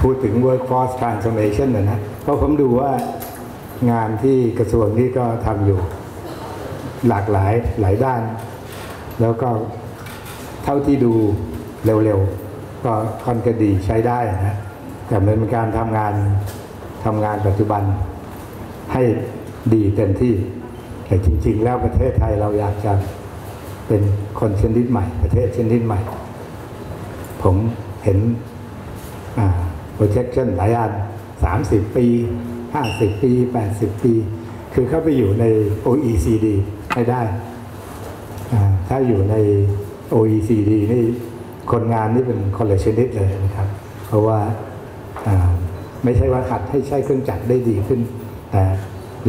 พูดถึง workforce transformation นะนะเพราะผมดูว่างานที่กระทรวงนี้ก็ทำอยู่หลากหลายหลายด้าน แล้วก็เท่าที่ดูเร็วๆ ก็ค่อนข้างดีใช้ได้นะแต่เป็นการทำงานทำงานปัจจุบันให้ดีเต็มที่ แต่จริง ๆ แล้วประเทศไทยเราอยากจะเป็นคนชนิดใหม่ ประเทศชนิดใหม่ ผมเห็น projection หลายอัน 30 ปี 50 ปี 80 ปี คือเข้าไปอยู่ใน OECD ให้ได้ ถ้าอยู่ใน OECD นี่คนงานนี่เป็นคนละชนิดเลยนะครับ เพราะว่าไม่ใช่ว่าขัดให้ใช้เครื่องจักรได้ดีขึ้น แต่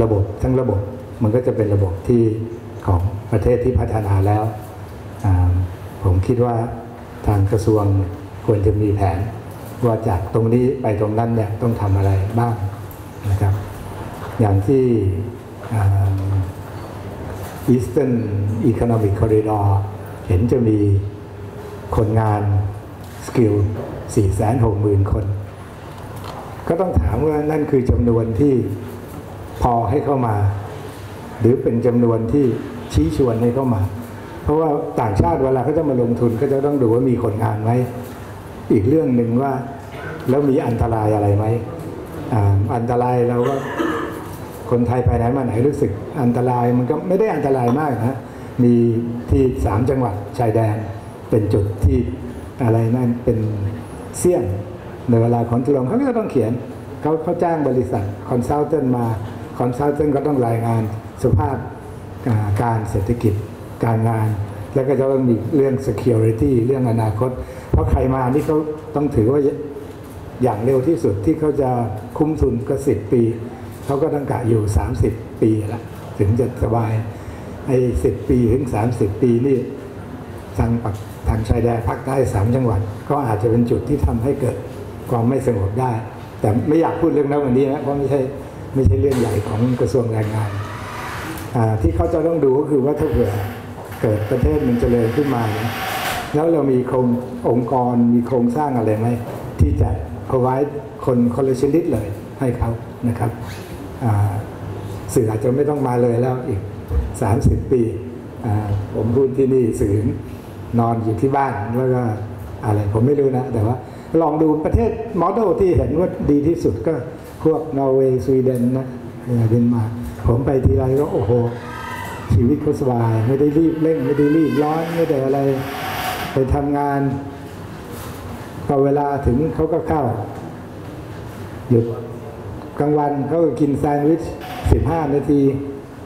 ระบบทั้งระบบมันก็จะเป็นระบบที่ของประเทศที่พัฒนาแล้ว ผมคิดว่า ทางกระทรวงควรจะมีแผน ว่าจากตรงนี้ไปตรงนั้นเนี่ยต้องทำอะไรบ้างนะครับ อย่างที่ Eastern Economic Corridor เห็นจะมีคนงานสกิล460,000 คน ก็ต้องถามว่านั่นคือจำนวนที่พอให้เข้ามา หรือเป็นจำนวนที่ชี้ชวนให้เข้ามา ราะว่าต่างชาติเวลาเขาจะมาลงทุนก็จะต้องดูว่ามีคนงานไหมอีกเรื่องหนึ่งว่าแล้วมีอันตรายอะไรไหมอันตรายเราก็คนไทยไปไหนมาไหนรู้สึกอันตรายมันก็ไม่ได้อันตรายมากนะมีที่สามจังหวัดชายแดน เป็นจุดที่อะไรนั่นเป็นเสี่ยงในเวลาขนส่งเขาก็ต้องเขียนเขาเขาจ้างบริษัท consultant มา consultant ก็ต้องรายงานสภาพการเศรษฐกิจ การงาน แล้วก็จะต้องมีเรื่อง security เรื่องอนาคต เพราะใครมานี่เขาต้องถือว่าอย่างเร็วที่สุดที่เขาจะคุ้มทุนก็สิบปี เขาก็ต้องกะอยู่ 30 ปีละถึงจะสบายไอ้สิบปีถึง 30 ปีนี่ทางปักทางชายแดนภาคใต้สามจังหวัด ก็อาจจะเป็นจุดที่ทำให้เกิดความไม่สงบได้ แต่ไม่อยากพูดเรื่องนั้นวันนี้นะเพราะไม่ใช่ไม่ใช่เรื่องใหญ่ของกระทรวงแรงงานที่เขาจะต้องดูก็คือว่าถ้าเกิด เกิดประเทศมันเจริญขึ้นมา แล้วเรามีโครงองค์กรมีโครงสร้างอะไรไหมที่จะเอาไว้คนคนละชนิดเลยให้เขานะครับสื่ออาจจะไม่ต้องมาเลยแล้วอีก 30 ปีผมพูดที่นี่สื่อนอนอยู่ที่บ้านแล้วก็อะไรผมไม่รู้นะ แต่ว่าลองดูประเทศโมอดลที่เห็นว่าดีที่สุดก็พวกนอร์เวย์สวีเดนนะเดนมาผมไปทีไรก็โอ้โห ชีวิตเขาสบายไม่ได้รีบเร่งไม่ได้รีบร้อนไม่ได้อะไร ไปทำงานพอเวลาถึงเขาก็เข้า หยุดกลางวันเขาก็กินแซนด์วิชสิบห้านาที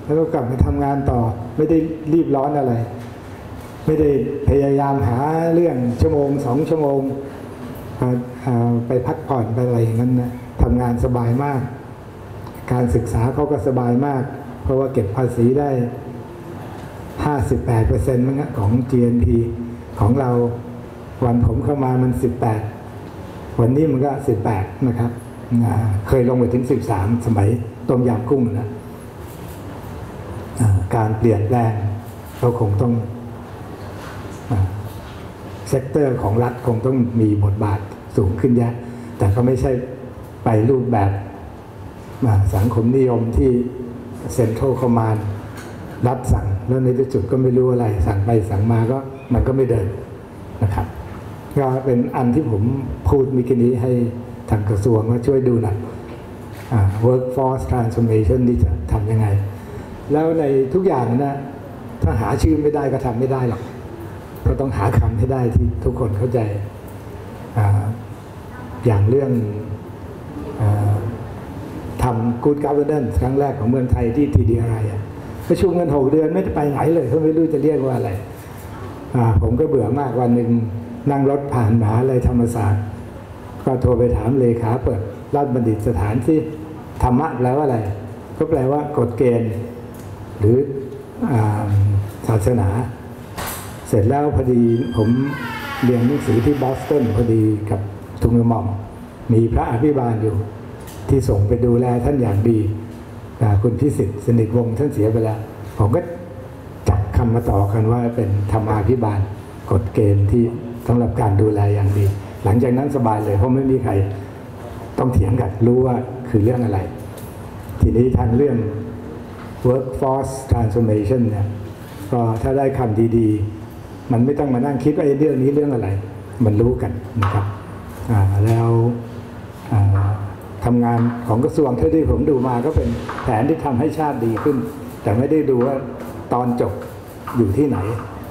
แล้วก็กลับไปทำงานต่อ ไม่ได้รีบร้อนอะไร ไม่ได้พยายามหาเรื่องชั่วโมงสองชั่วโมงไปพักผ่อนไปอะไรอย่างนั้นนะทำงานสบายมาก การศึกษาเขาก็สบายมาก เพราะว่าเก็บภาษีได้ 58%มั้งของ GNP ของเราวันผมเข้ามามัน 18 วันนี้มันก็ 18 นะครับ เคยลงไปถึง 13 สมัยต้มยำกุ้งนะการเปลี่ยนแปลงเราคงต้อง sector ของรัฐคงต้องมีบทบาทสูงขึ้นเยอะแต่ก็ไม่ใช่ไปรูปแบบสังคมนิยมที่ central command รับสั่ง แล้วในที่สุดก็ไม่รู้อะไร สั่งไปสั่งมาก็มันก็ไม่เดินนะครับก็เป็นอันที่ผมพูดมิกี้นี้ให้ทางกระทรวงว่าช่วยดูหน่อย workforce transformation นี่จะทำยังไง แล้วในทุกอย่างนะถ้าหาชื่อไม่ได้ก็ทำไม่ได้หรอกก็ต้องหาคำให้ได้ที่ทุกคนเข้าใจออย่างเรื่องอทำ good governance ครั้งแรกของเมืองไทยที่ทีดีอะไร ประชุมกันหกเดือนไม่ได้ไปไหนเลยเขาไม่รู้จะเรียกว่าอะไรผมก็เบื่อมากวันหนึ่งนั่งรถผ่านมหาลัยธรรมศาสตร์ ก็โทรไปถามเลขาเปิดราชบัณฑิตสถานที่ธรรมะแปลว่าอะไร ก็แปลว่ากฎเกณฑ์ หรืออศาสนา เสร็จแล้วพอดีผมเรียนหนังสือที่บอสตันพอดีกับทุงมอม มีพระอภิบาลอยู่ ที่ส่งไปดูแลท่านอย่างดี คุณพิสิทธิ์สนิทวงศ์ท่านเสียไปแล้ว ผมก็จับคำมาต่อกันว่าเป็นธรรมาภิบาลกฎเกณฑ์ที่สำหรับการดูแลอย่างดี หลังจากนั้นสบายเลยเพราะไม่มีใครต้องเถียงกันรู้ว่าคือเรื่องอะไร ทีนี้ทางเรื่อง workforce transformation เนี่ยก็ถ้าได้คำดีๆ มันไม่ต้องมานั่งคิดว่าไอ้เรื่องนี้เรื่องอะไร มันรู้กันนะครับอ่าแล้ว อ่าทำงานของกระทรวงเท่าที่ผมดูมาก็เป็นแผนที่ทำให้ชาติดีขึ้น แต่ไม่ได้ดูว่าตอนจบอยู่ที่ไหน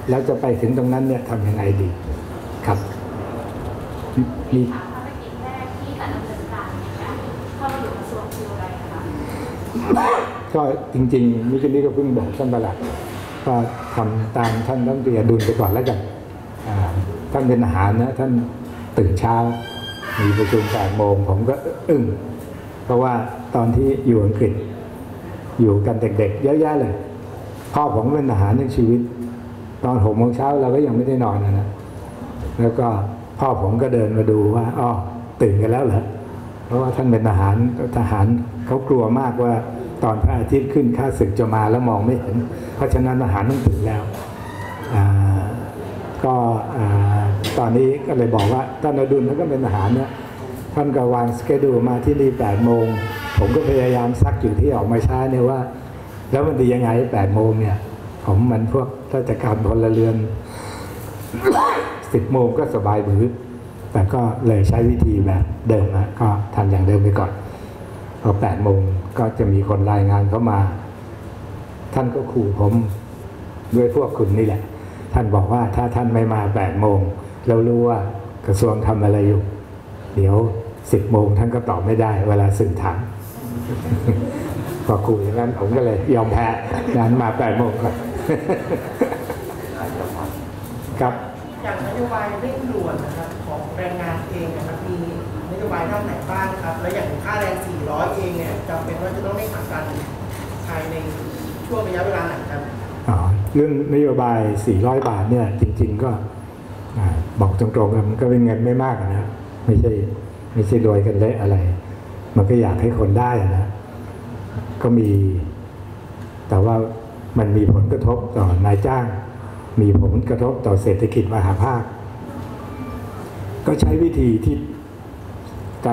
แล้วจะไปถึงตรงนั้นเนี่ยทำยังไงดีครับมีถามภารกิจแรกที่การดำเนินการเนี่ยเข้ามาอยู่กระทรวงคืออะไรคะก็จริงๆมิกินี่ก็เพิ่งบอกท่านประหลัดก็ทำตามท่านรัฐมนตรีอดุลไปก่อนแล้วกันอ่าท่านเป็นทหารนะท่านตื่นเช้า มีประชุมแปดโมงผมก็อึ้งเพราะว่าตอนที่อยู่อังกฤษ อยู่กันเด็กๆเยอะแยะเลย พ่อผมเป็นทหารทั้งชีวิต ตอนหกโมงเช้าเราก็ยังไม่ได้นอนนะนะแล้วก็พ่อผมก็เดินมาดูว่าอ๋อตื่นกันแล้วเหรอเพราะว่าท่านเป็นทหารทหารเขากลัวมากว่าตอนพระอาทิตย์ขึ้นข้าศึกจะมาแล้วมองไม่เห็น เพราะฉะนั้นทหารต้องตื่นแล้วก็ ตอนนี้ก็เลยบอกว่าท่านอดุลท่านก็เป็นทหารเนี่ยท่านก็วางสเกดูมาที่นี่8โมง ผมก็พยายามซักอยู่ที่ออกมาช้าเนี่ยว่า แล้วมันดียังไง8โมงเนี่ย ผมมันพวกราชการพลเรือน10โมงก็สบายบือแต่ก็เลยใช้วิธีแบบเดิมนะก็ทำอย่างเดิมไปก่อนพอ8โมงก็จะมีคนรายงานเข้ามา ท่านก็ขู่ผมด้วยพวกคุณนี่แหละ ท่านบอกว่าถ้าท่านไม่มา8โมง เรารู้ว่ากระทรวงทำอะไรอยู่ เดี๋ยว10โมงท่านก็ตอบไม่ได้ เวลาสื่อถามพอขู่อย่างนั้นผมก็เลยยอมแพ้งานมา8โมงครับครับอย่างนโยบายเร่งด่วนนะครับของแรงงานเองนะครับมีนโยบายด้านไหนบ้างครับ แล้วอย่างค่าแรง 400 เองเนี่ยจำเป็นว่าจะต้องได้ผลักดันภายในช่วงระยะเวลาไหนครับอ๋อเรื่องนโยบาย 400 บาทเนี่ยจริง ๆ ก็อ่า บอกตรงๆนะมันก็เป็นเงินไม่มากนะไม่ใช่ไม่ใช่รวยกันเละอะไร มันก็อยากให้คนได้นะก็มี แต่ว่ามันมีผลกระทบต่อนายจ้าง มีผลกระทบต่อเศรษฐกิจมหาภาค ก็ใช้วิธีที่ไกล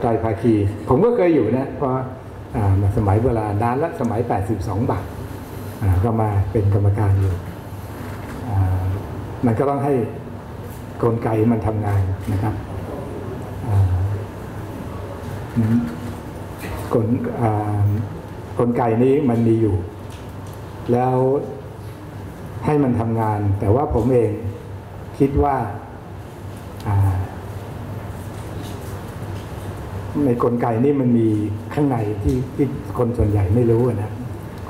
ไกลภาคี ผมก็เคยอยู่นะเพราะสมัยโบรานานละสมัย 82 บาทก็มาเป็นกรรมการอยู่ มันก็ต้องให้กลไกมันทำงานนะครับกลกลไกนี้มันมีอยู่ แล้วให้มันทำงาน แต่ว่าผมเองคิดว่าในกลไกนี่มันมีข้างในที่ที่คนส่วนใหญ่ไม่รู้นะ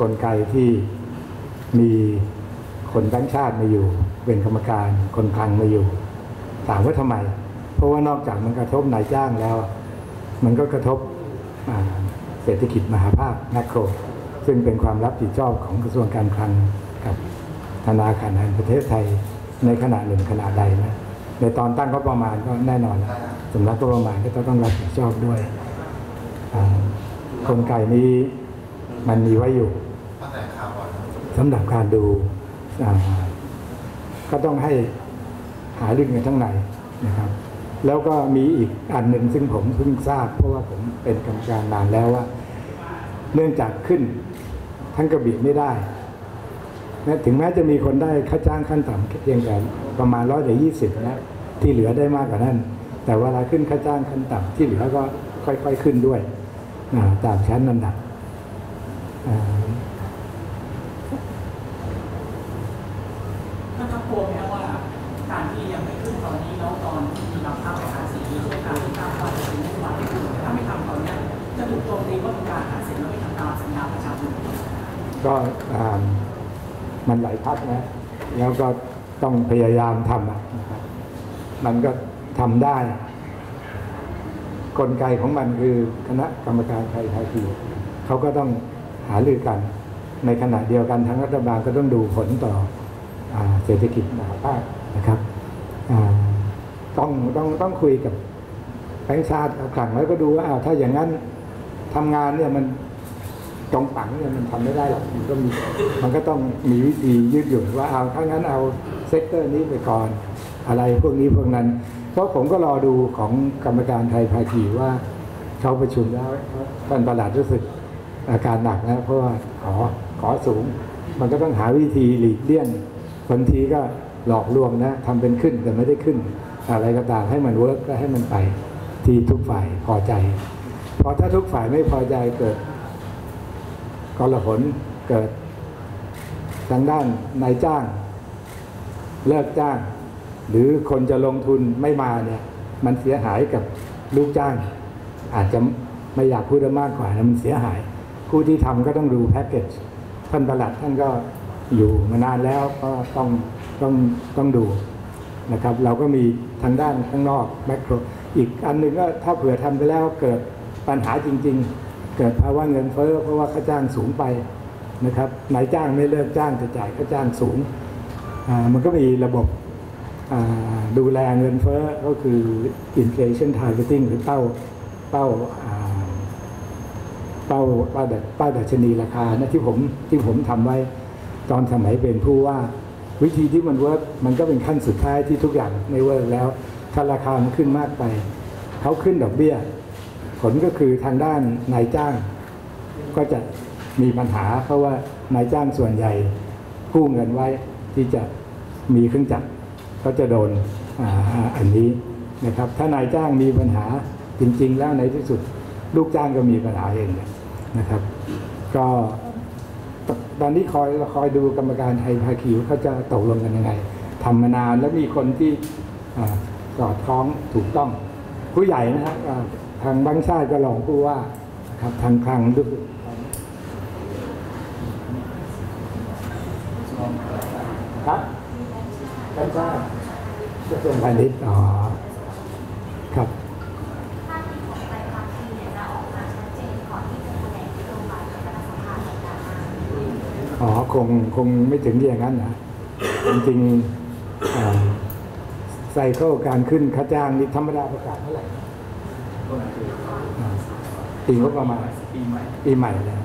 กลไกที่มี คนทั้งชาติมาอยู่ เป็นกรรมการคนคลังมาอยู่ ถามว่าทำไม เพราะว่านอกจากมันกระทบนายจ้างแล้ว มันก็กระทบอ่าเศรษฐกิจมหาภาคแมคโครซึ่งเป็นความรับผิดชอบของกระทรวงการคลังกับธนาคารแห่งประเทศไทยในขณะหนึ่งขณะใดนะในตอนตั้งก็ประมาณก็แน่นอนแล้วสำนักก็ประมาณก็ต้องรับผิดชอบด้วยอ่ากลไกนี้มันมีไว้อยู่สำหรับการดูอ่า ก็ต้องให้หาเรื่องกันทั้งในนะครับ แล้วก็มีอีกอันหนึ่งซึ่งผมเพิ่งทราบ เพราะว่าผมเป็นกรรมการนานแล้วว่า เนื่องจากขึ้นทั้งกระบี่ไม่ได้นะถึงแม้จะมีคนได้ค่าจ้างขั้นต่ำเพียงแต่ประมาณร้อยละยี่สิบนะที่เหลือได้มากกว่านั้นแต่เวลาขึ้นค่าจ้างขั้นต่ำที่เหลือก็ค่อย ๆขึ้นด้วยตามชั้นลำดับอ่า ท่านครับกลัวไหมครับว่าการที่ยังไม่ขึ้นตอนนี้แล้วตอนที่นำเข้าไปหาเสียงช่วยการที่ตั้งว่าจะเป็นนโยบายที่ถูกแต่ถ้าไม่ทำตอนเนี้ ยจะถูกโจมตีว่าเป็นการหาเสียงแล้วไม่ทำตามสัญญาประชาชนก็มันหลายพักนะ แล้วก็ต้องพยายามทำอะนะมันก็ทำได้ กลไกของมันคือคณะกรรมการไทยไทยทีเขาก็ต้องหารือกัน ในขณะเดียวกันทางรัฐบาลก็ต้องดูผลต่ออเศรษฐกิจมหภาคนะครับต้องต้องต้องคุยกับแบงค์ชาติเอาขังแล้วก็ดูว่าอ้าวถ้าอย่างนั้น ทำงานเนี่ยมันตรงปังเนี่ยมันทำไม่ได้หรอกมันก็มีมันก็ต้องมีวิธียืดหยุ่นว่าเอาถ้างั้นเอา sector นี้ไปก่อนอะไรพวกนี้พวกนั้น เพราะผมก็รอดูของกรรมการไตรภาคีว่าเขาประชุมแล้วท่านประหลัดรู้สึกอาการหนักนะเพราะว่าขอขอสูง มันก็ต้องหาวิธีหลีกเลี่ยงบางทีก็หลอกลวงนะทำเป็นขึ้นแต่ไม่ได้ขึ้น อะไรก็ตามให้มันเวิร์กก็ให้มันไปที่ทุกฝ่ายพอใจ พราะถ้าทุกฝ่ายไม่พอใจเกิดกลหนเกิดทางด้านนายจ้าง เลิกจ้าง หรือคนจะลงทุนไม่มาเนี่ย มันเสียหายกับลูกจ้าง อาจจะไม่อยากพูดมากกว่านะมันเสียหาย ผู้ที่ทำก็ต้องดูแพ็กเกจท่านประหลัดท่านก็อยู่มานานแล้วก็ต้องต้องต้องดูนะครับ เราก็มีทางด้านข้างนอกแมกโรอีกอันหนึ่งก็ถ้าเผื่อทำไปแล้วเกิด ปัญหาจริง ๆ เกิดภาวะเงินเฟ้อเพราะว่าค่าจ้างสูงไปนะครับนายจ้างไม่เลิกจ้างจะจ่ายค่าจ้างสูง มันก็มีระบบดูแลเงินเฟ้อก็คือ inflation targeting หรือเป้าเป้าเป้าเป้าดัเป้าดัชนีราคานะที่ผมที่ผมทำไว้ตอนสมัยเป็นผู้ว่าวิธีที่มัน work มันก็เป็นขั้นสุดท้ายที่ทุกอย่างไม่ work แล้ว ถ้าราคามันขึ้นมากไป เขาขึ้นดอกเบี้ย ผลก็คือทางด้านนายจ้าง ก็จะมีปัญหาเพราะว่านายจ้างส่วนใหญ่กู้เงินไว้ที่จะมีเครื่องจักรก็จะโดนออันนี้นะครับถ้านายจ้างมีปัญหาจริง ๆ แล้วในที่สุดลูกจ้างก็มีปัญหาเองนะครับ ก็ตอนนี้คอยคอยดูกรรมการไทยภาคีว่าเขาจะตกลงกันยังไงทำมานานแล้วมีคนที่สอดคล้องถูกต้อง ผู้ใหญ่นะครับ ทางบางชาติก็ลองผู้ว่าครับทางคลังด้วยครับบางชาติกระทรวงพาณิชย์อ๋อครับอ๋อคงคงไม่ถึงอย่างนั้นนะจริงๆไซเคิลการขึ้นค่าจ้างนี่ธรรมดาประกาศเท่าไหร่ ปีงบประมาณปีใหม่ปีใหม่เลย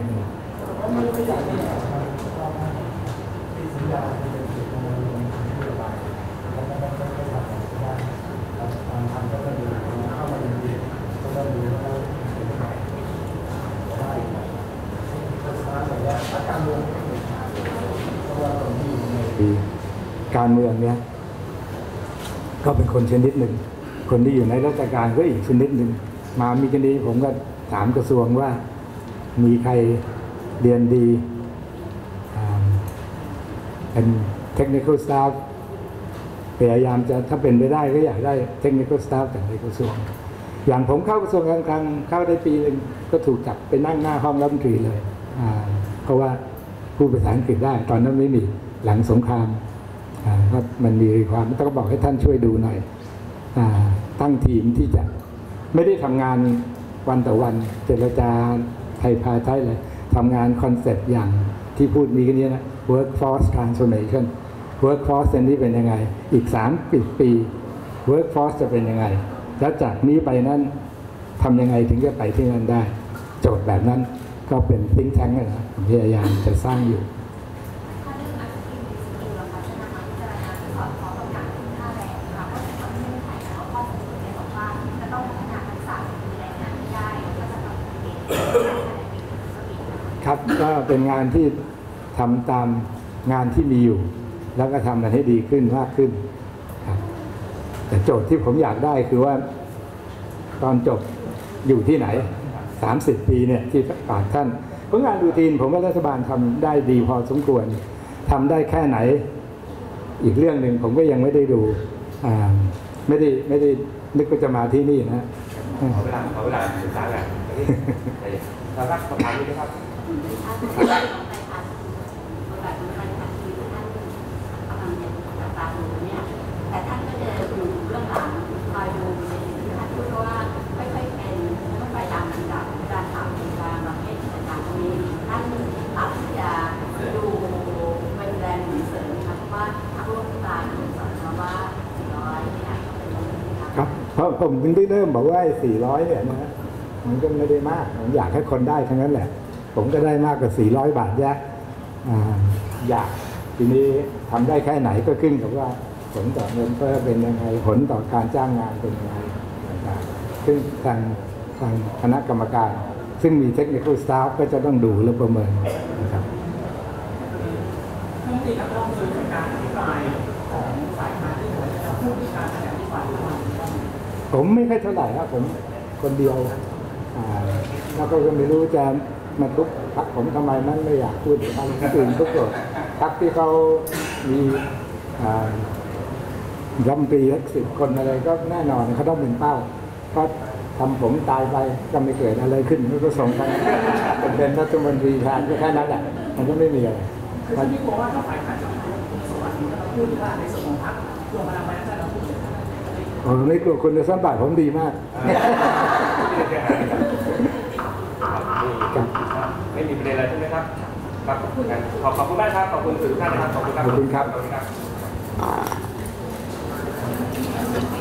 การเมืองเนี้ยก็เป็นคนชนิดหนึ่ง คนที่อยู่ในราชการก็อีกชนิดหนึ่ง มามีกันดีผมก็ถามกระทรวงว่า มีใครเรียนดีเป็นเทคนิค s t ส f f พยายามจะถ้าเป็นไปได้ก็อยากได้เทคนิค s t ส f f จากในกระทรวง อย่างผมเข้ากระทรวงการคลังเข้าได้ปีหนึ่งก็ถูกจับไปนั่งหน้าห้องรัฐมนตรีเลยเพราะว่าพูดภาษาอังกฤษได้ตอนนั้นไม่มีหลังสงครามอ่าก็มันมีความต้องบอกให้ท่านช่วยดูหน่อยอตั้งทีมที่จะ ไม่ได้ทำงานวันต่อวันเจรจาไทยพาไทยเลยทำงานคอนเซปต์อย่างที่พูดมีกันนี้นะ workforce transformation workforce นนี้เป็นยังไง อีก3ปีปี workforce จะเป็นยังไง แล้วจากนี้ไปนั้นทำยังไงถึงจะไปที่นั่นได้ โจทย์แบบนั้นก็เป็น think tank นะผมพยายามจะสร้างอยู่ เป็นงานที่ทำตามงานที่มีอยู่ แล้วก็ทำมันให้ดีขึ้นมากขึ้นแต่โจทย์ที่ผมอยากได้คือว่า ตอนจบอยู่ที่ไหน 30 ปีเนี่ยที่ผ่านท่านผลงานดูทีนผมว่ารัฐบาลทำได้ดีพอสมควร ทำได้แค่ไหน อีกเรื่องหนึ่งผมก็ยังไม่ได้ดูไม่ได้ไม่ได้นึกว่าจะมาที่นี่นะขอเวลาขอเวลาศึกษาแบบเรารักประมาณนี้นะครับ ผมถึงได้เริ่มบอกว่าไอ้400 เนี่ยนะฮะมันก็ไม่ได้มาก ผมอยากให้คนได้ทั้งนั้นแหละ ผมก็ได้มากกว่า 400 บาทแยะอยากทีนี้ทำได้แค่ไหนก็ขึ้นกับว่าผลต่อเงินเฟ้อเป็นยังไง ผลต่อการจ้างงานเป็นยังไงต่างๆซึ่งทางทางคณะกรรมการ ซึ่งมีเทคนิคสตาฟก็จะต้องดูและประเมินนะครับท่านติครับเราเคยจาการอธิบายของฝ่ายค้าที่ถือจะพูดในการอธิบายของมันว่าผมไม่ค่อยเท่าไหร่ครับผมคนเดียวแล้วก็ไม่รู้จะ มาทุกพักผมทำไมนั้นไม่อยากพูดทางอื่นทุกคนพักที่เขามีอ่ารัฐมนตรีสิบคนอะไรก็แน่นอนเขาต้องเป็นเป้าเพราะทำผมตายไปก็ไม่เกิดอะไรขึ้นก็ส่งไปเป็นรัฐมนตรีแทนก็แค่นั้นแหละมันก็ไม่มีอะไรคือท่านที่กลัวว่าถ้าฝ่ายค้านจะพูดสวัสดีเราพูดว่าในส่วนของพรรครวมพลังประชาชาติเราพูดผมไม่กลัวคุณสมบัติผมดีมาก ไม่มีประเด็นอะไรใช่ไหมครับครับงั้นขอบขอบคุณมากครับขอบคุณสื่อทุกท่านนะครับขอบคุณครับขอบคุณครับขอบคุณครับ